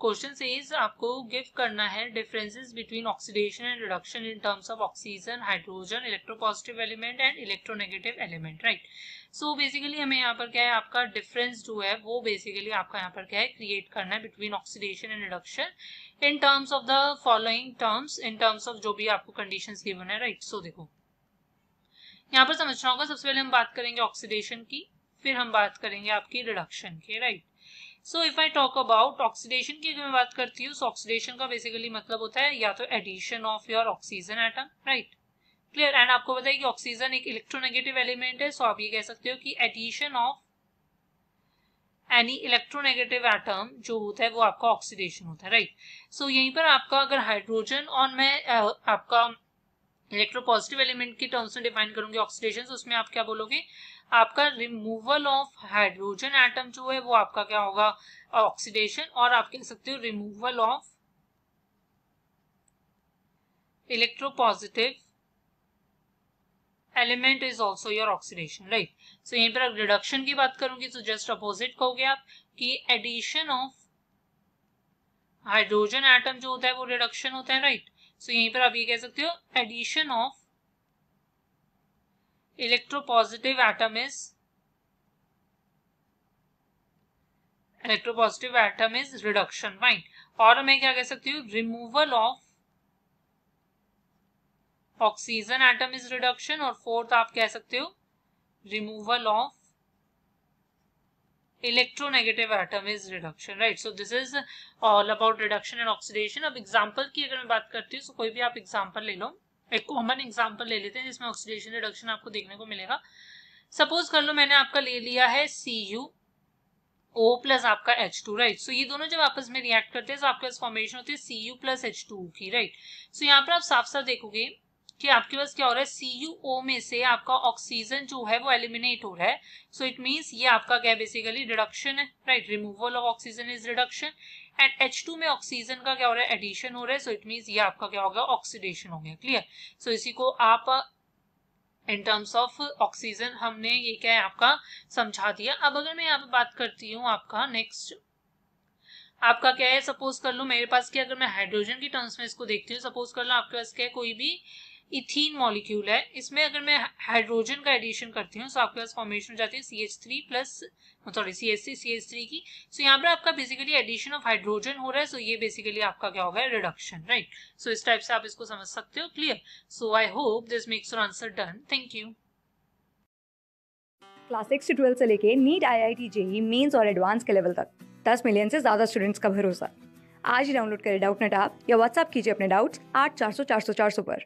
Question says आपको give करना है differences between oxidation and reduction in terms of oxygen hydrogen electropositive element and electronegative element right so basically हमें यहाँ पर क्या है, आपका डिफरेंस जो है, वो बेसिकली आपका यहाँ पर क्या है क्रिएट करना है between oxidation and reduction in terms of the following terms in terms of जो भी आपको कंडीशन गिवन है राइट सो देखो। यहाँ पर समझना होगा, सबसे पहले हम बात करेंगे ऑक्सीडेशन की, फिर हम बात करेंगे आपकी रिडक्शन की right so if I talk about oxidation की अगर मैं बात करती हूँ ऑक्सीडेशन का बेसिकली मतलब होता है या तो addition of your oxygen atom right clear and आपको बताइए कि ऑक्सीजन एक इलेक्ट्रोनेगेटिव एलिमेंट है सो so आप ये कह सकते हो कि addition of any electronegative atom जो होता है वो आपका ऑक्सीडेशन होता है राइट right? सो so, यहीं पर आपका अगर हाइड्रोजन और मैं आपका इलेक्ट्रोपॉजिटिव एलिमेंट की टर्म्स में डिफाइन करूँगी ऑक्सीडेशन उसमें आप क्या बोलोगे? आपका रिमूवल ऑफ़ हाइड्रोजन एटम जो है, वो आपका क्या होगा? ऑक्सीडेशन और आप कह सकते हो removal of electropositive element is also your oxidation right so यहीं पर रिडक्शन की बात करूँगी तो जस्ट अपोजिट कहोगे आप कि एडिशन ऑफ़ हाइड्रोजन एटम जो होता है, वो रिडक्शन होता है राइट सो यहीं पर आप ये कह सकते हो addition of electropositive atom is electropositive atom is reduction right और मैं क्या कह सकती हूँ removal of oxygen atom is reduction और फोर्थ आप कह सकते हो removal of electronegative atom is reduction right so this is all about reduction and oxidation अब एग्ज़ाम्पल की अगर मैं बात करती हूँ तो कोई भी आप एग्ज़ाम्पल ले लो। एक कॉमन एग्ज़ाम्पल ले लेते हैं, जिसमें ऑक्सीडेशन रिडक्शन आपको देखने को मिलेगा। सपोज़ कर लो मैंने आपका ले लिया है सी यू ओ प्लस आपका एच टू राइट सो ये दोनों जब आपस में रिएक्ट करते हैं तो आपके पास फॉर्मेशन होती है C U plus H two की राइट सो यहाँ पर आप साफ़ साफ़ देखोगे कि आपके पास क्या हो रहा है? सी यू ओ में से आपका ऑक्सीजन जो है वो एलिमिनेट हो रहा है। सो इट मीन्स ये आपका क्या बेसिकली रिडक्शन है right removal of oxygen is reduction and H two में ऑक्सीजन का क्या हो रहा है? एडिशन हो रहा है। सो इट मीन्स ये आपका क्या होगा ऑक्सीडेशन हो गया क्लियर सो so, इसी को आप इन टर्म्स ऑफ़ ऑक्सीजन हमने ये क्या है? आपका समझा दिया। अब अगर मैं यहाँ पे बात करती हूँ आपका नेक्स्ट आपका क्या है? सपोज़ कर लो मेरे पास क्या अगर मैं हाइड्रोजन की टर्म्स में इसको देखती हूँ सपोज़ कर लो आपके पास क्या है? कोई भी इथीन मॉलिक्यूल है। इसमें अगर मैं हाइड्रोजन का एडिशन करती हूँ तो आपके पास फॉर्मेशन हो जाती है C H three plus sorry C H C C H three की। सो यहाँ पर आपका बेसिकली एडिशन ऑफ़ हाइड्रोजन हो रहा है। सो ये बेसिकली आपका क्या होगा? रिडक्शन राइट सो इस टाइप से आप इसको समझ सकते हो clear so I hope this makes your answer done thank you class six से ट्वेल्थ से लेके NEET I I T JEE Mains और एडवांस के लेवल तक। दस मिलियन से ज़्यादा स्टूडेंट्स का भरोसा। आज ही डाउनलोड करें डाउट नेट आप या व्हाट्सअप कीजिए अपने डाउट्स आठ चार सौ चार सौ चार सौ पर।